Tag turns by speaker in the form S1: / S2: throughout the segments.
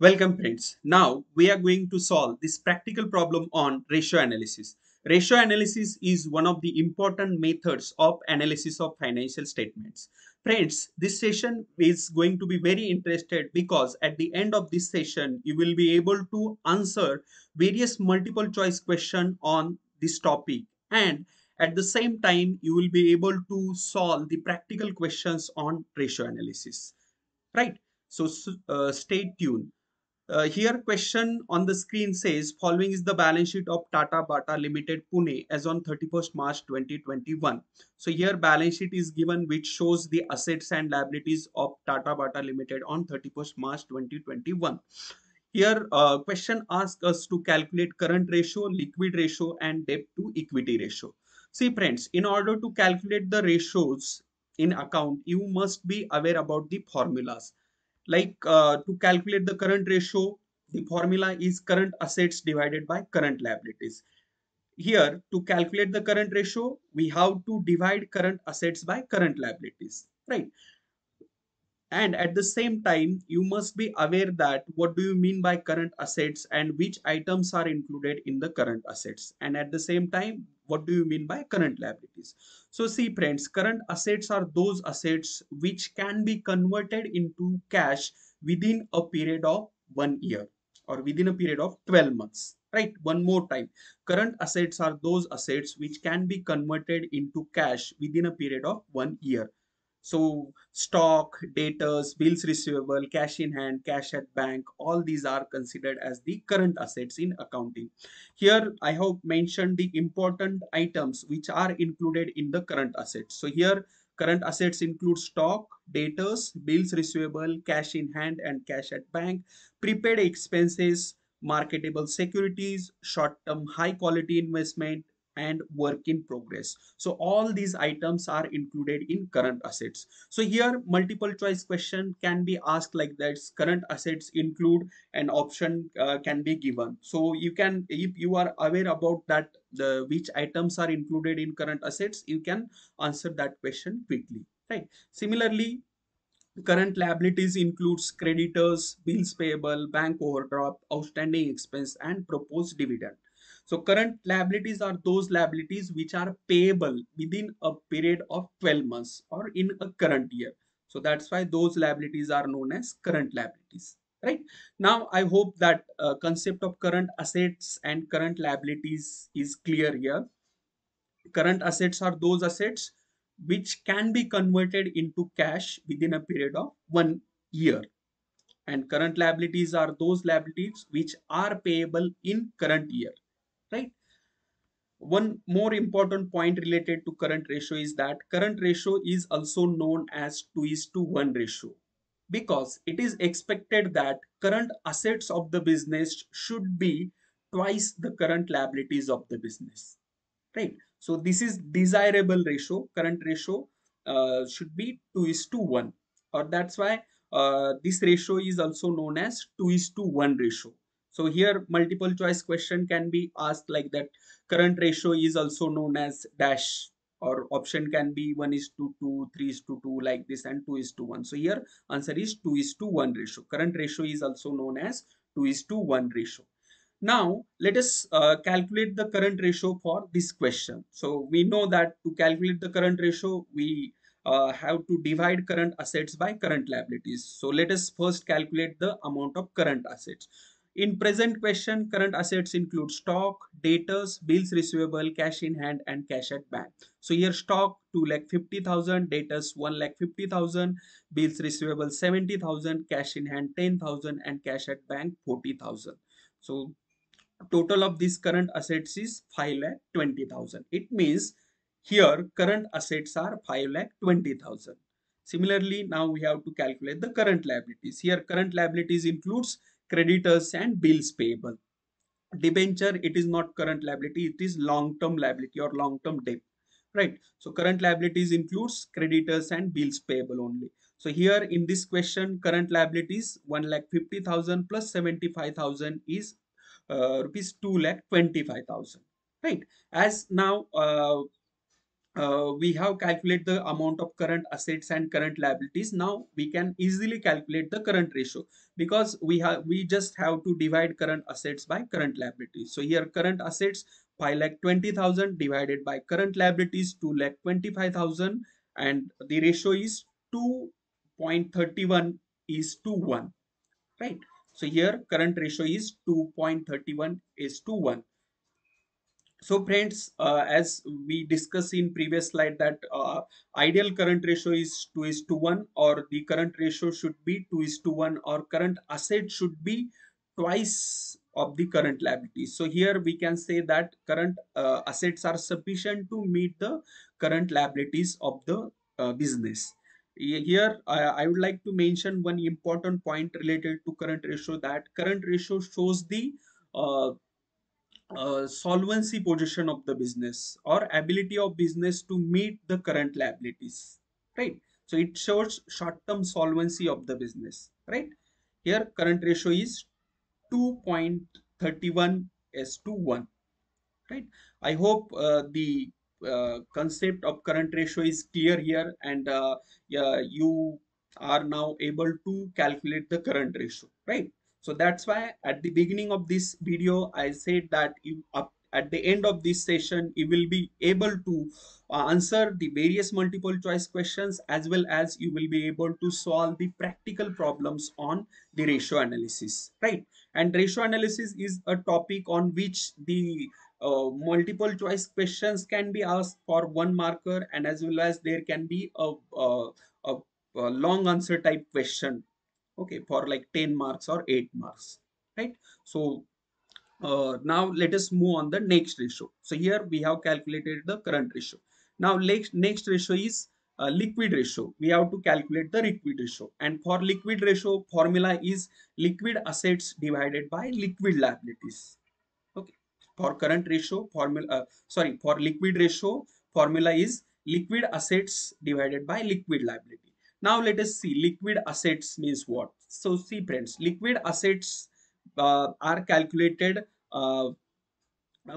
S1: Welcome friends. Now we are going to solve this practical problem on ratio analysis. Ratio analysis is one of the important methods of analysis of financial statements. Friends, this session is going to be very interested because at the end of this session, you will be able to answer various multiple choice question on this topic and at the same time, you will be able to solve the practical questions on ratio analysis. Right? So uh, stay tuned. Uh, here question on the screen says following is the balance sheet of Tata Bata Limited Pune as on 31st March 2021. So here balance sheet is given which shows the assets and liabilities of Tata Bata Limited on 31st March 2021. Here uh, question asks us to calculate current ratio, liquid ratio and debt to equity ratio. See friends, in order to calculate the ratios in account, you must be aware about the formulas like uh, to calculate the current ratio the formula is current assets divided by current liabilities. Here to calculate the current ratio we have to divide current assets by current liabilities right? And at the same time you must be aware that what do you mean by current assets and which items are included in the current assets. And at the same time what do you mean by current liabilities? So see friends current assets are those assets which can be converted into cash within a period of one year or within a period of 12 months right? One more time. Current assets are those assets which can be converted into cash within a period of one year so stock, debtors, bills receivable, cash in hand, cash at bank, all these are considered as the current assets in accounting. Here I have mentioned the important items which are included in the current assets. So here current assets include stock, debtors, bills receivable, cash in hand and cash at bank, prepaid expenses, marketable securities, short-term high quality investment, and work in progress. So all these items are included in current assets. So here multiple choice question can be asked like that. Current assets include an option uh, can be given. So you can if you are aware about that the which items are included in current assets you can answer that question quickly right? Similarly current liabilities includes creditors bills payable bank overdraft outstanding expense and proposed dividend so current liabilities are those liabilities which are payable within a period of 12 months or in a current year. So that's why those liabilities are known as current liabilities. Right now, I hope that uh, concept of current assets and current liabilities is clear here. Current assets are those assets which can be converted into cash within a period of one year and current liabilities are those liabilities which are payable in current year one more important point related to current ratio is that current ratio is also known as 2 is to 1 ratio. Because it is expected that current assets of the business should be twice the current liabilities of the business. Right? So this is desirable ratio. Current ratio uh, should be 2 is to 1 or that's why uh, this ratio is also known as 2 is to 1 ratio so here multiple choice question can be asked like that. Current ratio is also known as dash or option can be 1 is to 2, 3 is to 2 like this and 2 is to 1. So here answer is 2 is to 1 ratio. Current ratio is also known as 2 is to 1 ratio. Now let us uh, calculate the current ratio for this question. So we know that to calculate the current ratio we uh, have to divide current assets by current liabilities. So let us first calculate the amount of current assets. In present question, current assets include stock, debtors, bills receivable, cash in hand and cash at bank. So here stock 2 lakh 50,000, debtors 1 lakh 50,000, bills receivable 70,000, cash in hand 10,000 and cash at bank 40,000. So total of these current assets is 5 lakh 20,000. It means here current assets are 5 lakh 20,000. Similarly, now we have to calculate the current liabilities. Here current liabilities includes creditors and bills payable. Debenture, it is not current liability, it is long-term liability or long-term debt, right? So current liabilities includes creditors and bills payable only. So here in this question, current liabilities 1 lakh 50,000 plus 75,000 is uh, rupees 2 lakh 25,000, right? As now uh, uh, we have calculated the amount of current assets and current liabilities. Now we can easily calculate the current ratio because we have we just have to divide current assets by current liabilities. So here current assets 5 lakh 20000 divided by current liabilities 2 lakh 25000 and the ratio is 2.31 is to 1 right? So here current ratio is 2.31 is to 1 so friends, uh, as we discussed in previous slide that uh, ideal current ratio is 2 is to 1 or the current ratio should be 2 is to 1 or current asset should be twice of the current liabilities. So here we can say that current uh, assets are sufficient to meet the current liabilities of the uh, business. Here I would like to mention one important point related to current ratio that current ratio shows the uh, uh, solvency position of the business or ability of business to meet the current liabilities right? So it shows short-term solvency of the business right? Here current ratio is 2.31 s to 1 right? I hope uh, the uh, concept of current ratio is clear here and uh, yeah, you are now able to calculate the current ratio right so that's why at the beginning of this video, I said that you, up at the end of this session, you will be able to uh, answer the various multiple choice questions as well as you will be able to solve the practical problems on the ratio analysis, right? And ratio analysis is a topic on which the uh, multiple choice questions can be asked for one marker and as well as there can be a, a, a, a long answer type question okay for like 10 marks or 8 marks right? So uh, now let us move on the next ratio. So here we have calculated the current ratio. Now next next ratio is uh, liquid ratio. We have to calculate the liquid ratio. And for liquid ratio formula is liquid assets divided by liquid liabilities. Okay. For current ratio formula uh, sorry for liquid ratio formula is liquid assets divided by liquid liability now let us see liquid assets means what. So see friends, liquid assets uh, are calculated uh,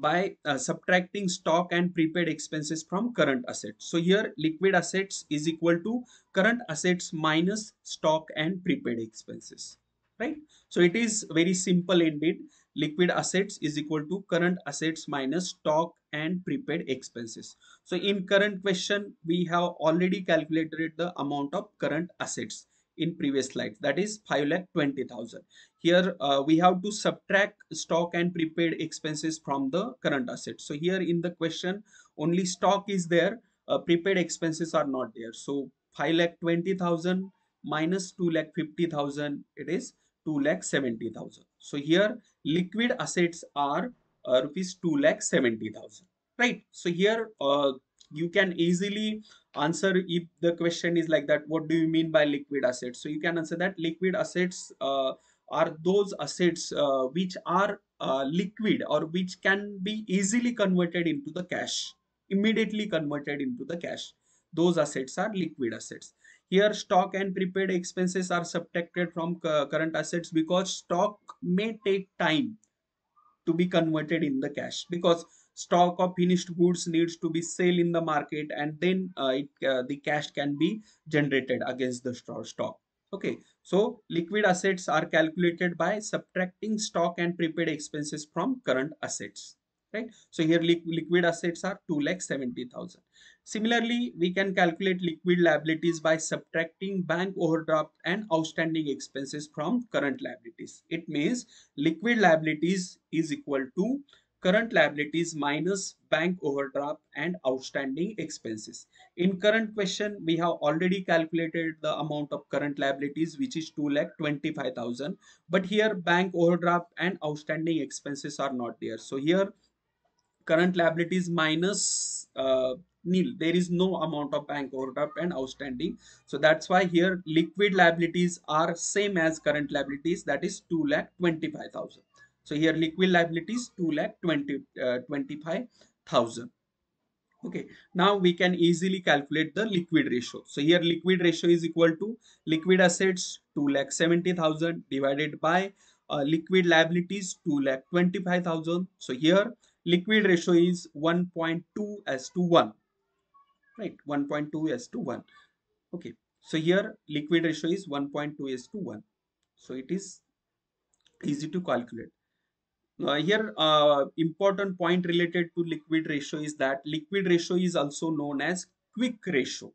S1: by uh, subtracting stock and prepaid expenses from current assets. So here liquid assets is equal to current assets minus stock and prepaid expenses, right? So it is very simple indeed. Liquid assets is equal to current assets minus stock and prepaid expenses. So in current question, we have already calculated the amount of current assets in previous slides that is 5 lakh 20,000. Here uh, we have to subtract stock and prepaid expenses from the current assets. So here in the question only stock is there, uh, prepaid expenses are not there. So 5 lakh 20,000 minus 2 lakh 50,000 it is 2 lakh 70,000. So here liquid assets are uh, rupees 2 lakh 70,000 right? So here uh, you can easily answer if the question is like that what do you mean by liquid assets? So you can answer that liquid assets uh, are those assets uh, which are uh, liquid or which can be easily converted into the cash immediately converted into the cash. Those assets are liquid assets here stock and prepaid expenses are subtracted from current assets because stock may take time to be converted in the cash because stock of finished goods needs to be sale in the market and then uh, it, uh, the cash can be generated against the stock. Okay so liquid assets are calculated by subtracting stock and prepaid expenses from current assets right? So here liquid assets are 2 lakh 70000 Similarly, we can calculate liquid liabilities by subtracting bank overdraft and outstanding expenses from current liabilities. It means liquid liabilities is equal to current liabilities minus bank overdraft and outstanding expenses. In current question, we have already calculated the amount of current liabilities which is 2 lakh 25,000 but here bank overdraft and outstanding expenses are not there. So here current liabilities minus uh, nil. There is no amount of bank overdraft and outstanding. So that's why here liquid liabilities are same as current liabilities. That is 2 lakh 25000 so here liquid liabilities 2 lakh 20 uh, 25000 okay. Now we can easily calculate the liquid ratio. So here liquid ratio is equal to liquid assets 2 lakh 70000 divided by uh, liquid liabilities 2 lakh 25000 so here liquid ratio is 1.2 as to 1 right 1.2 s to 1 okay so here liquid ratio is 1.2 s to 1 so it is easy to calculate. Uh, here uh, important point related to liquid ratio is that liquid ratio is also known as quick ratio.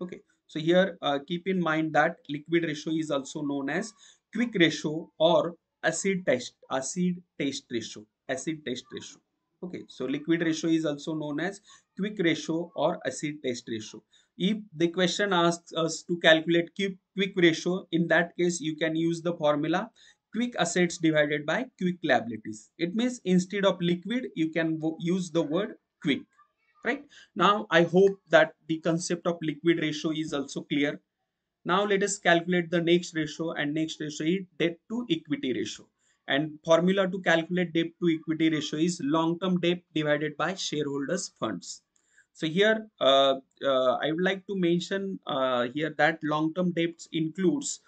S1: Okay so here uh, keep in mind that liquid ratio is also known as quick ratio or acid test acid test ratio acid test ratio okay so liquid ratio is also known as quick ratio or acid test ratio. If the question asks us to calculate quick, ratio in that case you can use the formula quick assets divided by quick liabilities. It means instead of liquid you can use the word quick right? Now i hope that the concept of liquid ratio is also clear. Now let us calculate the next ratio and next ratio is debt to equity ratio and formula to calculate debt to equity ratio is long term debt divided by shareholders funds. So here uh, uh, i would like to mention uh, here that long term debts includes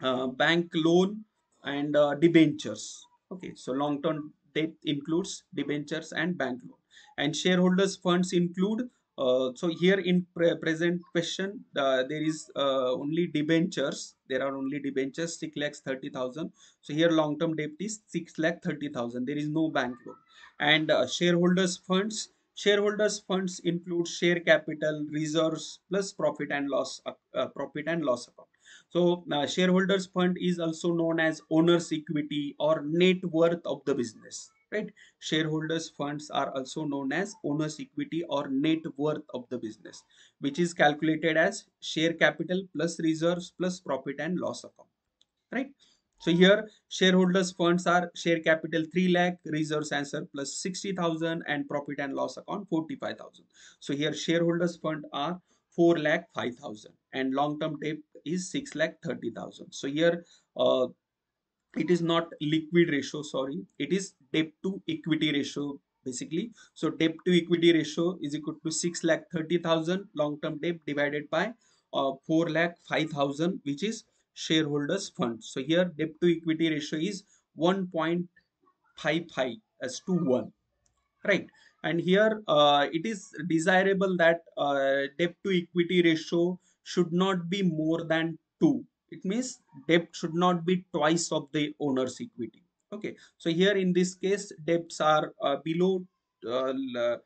S1: uh, bank loan and uh, debentures. Okay so long term debt includes debentures and bank loan. And shareholders funds include so here in pre present question uh, there is uh, only debentures. There are only debentures 6 lakhs 30000 so here long term debt is 6 lakh 30000 there is no bank loan. And uh, shareholders funds shareholders funds include share capital reserves plus profit and loss uh, uh, profit and loss account. So uh, shareholders fund is also known as owner's equity or net worth of the business, right? Shareholders funds are also known as owner's equity or net worth of the business, which is calculated as share capital plus reserves plus profit and loss account, right? So here shareholders funds are share capital 3 lakh, reserves and surplus 60,000 and profit and loss account 45,000. So here shareholders fund are 4 lakh 5,000 and long term debt is 6 lakh 30,000. So here uh, it is not liquid ratio sorry. It is debt to equity ratio basically. So debt to equity ratio is equal to 6 lakh 30,000 long term debt divided by uh, 4 lakh 5,000 which is shareholders fund. So here debt to equity ratio is 1.55 as to 1 right? And here uh, it is desirable that uh, debt to equity ratio should not be more than 2 it means debt should not be twice of the owner's equity. Okay. So here in this case debts are uh, below uh,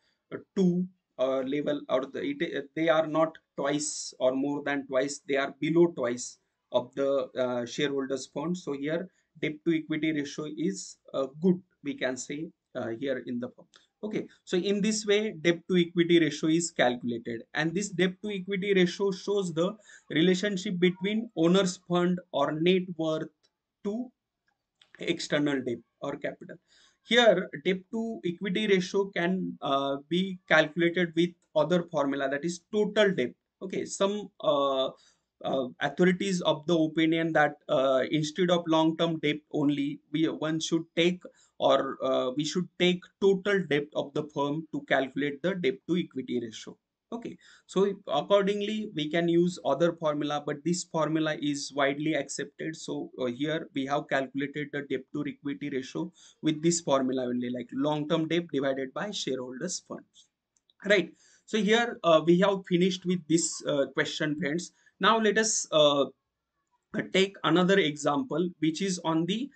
S1: 2 uh, level or the, it, they are not twice or more than twice they are below twice of the uh, shareholders fund. So here debt to equity ratio is uh, good we can say uh, here in the form okay so in this way debt to equity ratio is calculated. And this debt to equity ratio shows the relationship between owner's fund or net worth to external debt or capital. Here debt to equity ratio can uh, be calculated with other formula that is total debt. Okay some uh, uh, authorities of the opinion that uh, instead of long term debt only we one should take or uh, we should take total debt of the firm to calculate the debt to equity ratio. Okay. So accordingly we can use other formula but this formula is widely accepted. So uh, here we have calculated the debt to equity ratio with this formula only like long term debt divided by shareholders funds. Right. So here uh, we have finished with this uh, question friends. Now let us uh, take another example which is on the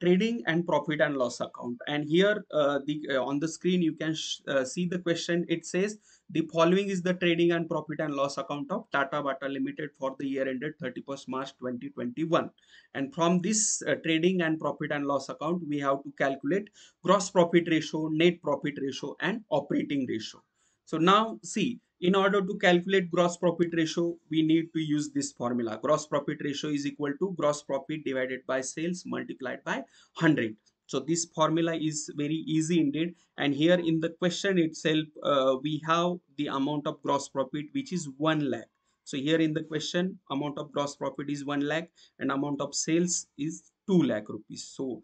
S1: trading and profit and loss account. And here uh, the uh, on the screen you can uh, see the question. It says the following is the trading and profit and loss account of Tata Bata Limited for the year ended 31st March 2021 and from this uh, trading and profit and loss account we have to calculate gross profit ratio net profit ratio and operating ratio. So now see in order to calculate gross profit ratio, we need to use this formula. Gross profit ratio is equal to gross profit divided by sales multiplied by 100. So this formula is very easy indeed. And here in the question itself, uh, we have the amount of gross profit, which is 1 lakh. So here in the question, amount of gross profit is 1 lakh and amount of sales is 2 lakh rupees. So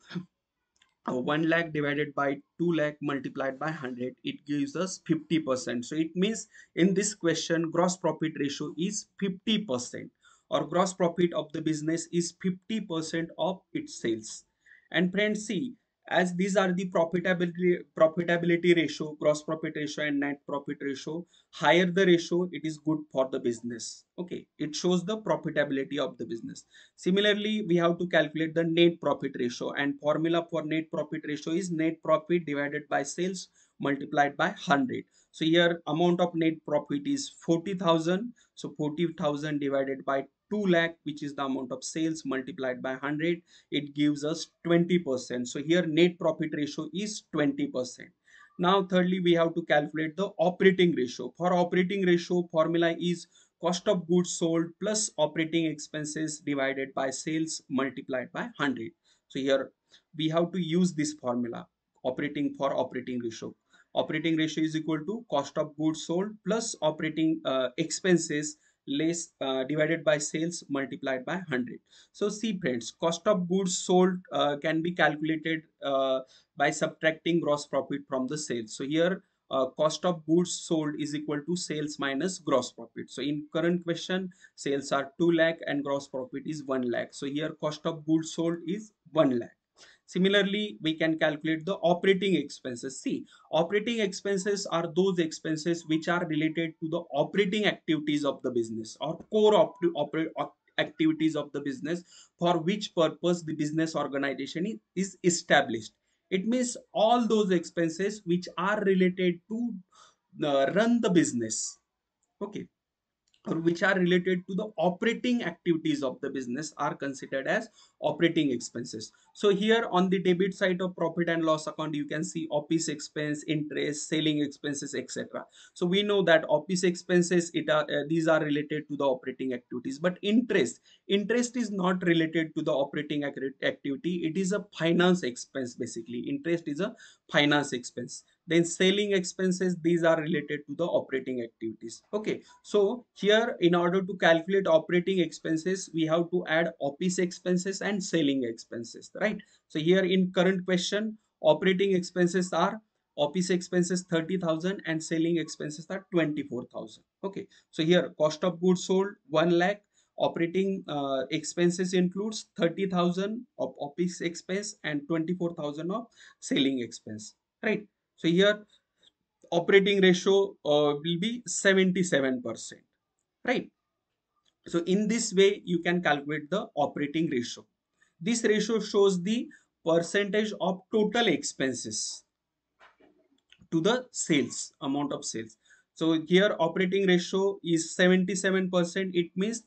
S1: uh, 1 lakh divided by 2 lakh multiplied by 100 it gives us 50 percent. So it means in this question gross profit ratio is 50 percent or gross profit of the business is 50 percent of its sales. And friends see as these are the profitability profitability ratio gross profit ratio and net profit ratio higher the ratio it is good for the business. Okay it shows the profitability of the business. Similarly we have to calculate the net profit ratio and formula for net profit ratio is net profit divided by sales multiplied by 100 so here amount of net profit is 40000 so 40000 divided by 2 lakh which is the amount of sales multiplied by 100 it gives us 20 percent. So here net profit ratio is 20 percent. Now thirdly we have to calculate the operating ratio. For operating ratio formula is cost of goods sold plus operating expenses divided by sales multiplied by 100 so here we have to use this formula operating for operating ratio. Operating ratio is equal to cost of goods sold plus operating uh, expenses less uh, divided by sales multiplied by 100 so see friends cost of goods sold uh, can be calculated uh, by subtracting gross profit from the sales. So here uh, cost of goods sold is equal to sales minus gross profit. So in current question sales are 2 lakh and gross profit is 1 lakh. So here cost of goods sold is 1 lakh Similarly, we can calculate the operating expenses. See, operating expenses are those expenses which are related to the operating activities of the business or core activities of the business for which purpose the business organization is established. It means all those expenses which are related to uh, run the business. Okay or which are related to the operating activities of the business are considered as operating expenses. So here on the debit side of profit and loss account you can see office expense interest selling expenses etc so we know that office expenses it are uh, these are related to the operating activities. But interest interest is not related to the operating activity. It is a finance expense basically. Interest is a finance expense then selling expenses these are related to the operating activities. Okay so here in order to calculate operating expenses we have to add office expenses and selling expenses right? So here in current question operating expenses are office expenses 30000 and selling expenses are 24000 okay so here cost of goods sold 1 lakh. Operating uh, expenses includes 30000 of office expense and 24000 of selling expense right so here operating ratio uh, will be 77 percent right? So in this way you can calculate the operating ratio. This ratio shows the percentage of total expenses to the sales amount of sales. So here operating ratio is 77 percent. It means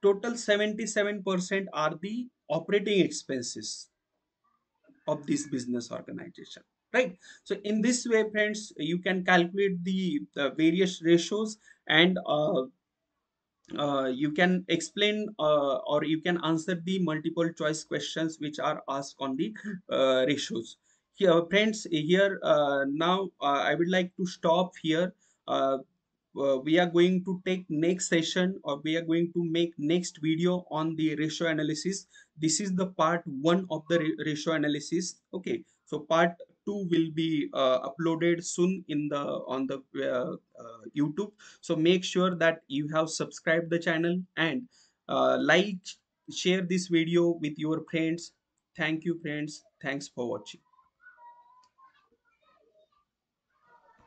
S1: total 77 percent are the operating expenses of this business organization right? So in this way friends you can calculate the, the various ratios and uh, uh, you can explain uh, or you can answer the multiple choice questions which are asked on the uh, ratios. Here friends here uh, now uh, i would like to stop here. Uh, we are going to take next session or we are going to make next video on the ratio analysis. This is the part one of the ratio analysis. Okay. So part 2 will be uh, uploaded soon in the on the uh, uh, youtube. So make sure that you have subscribed the channel and like share this video with your friends. Thank you friends. Thanks for watching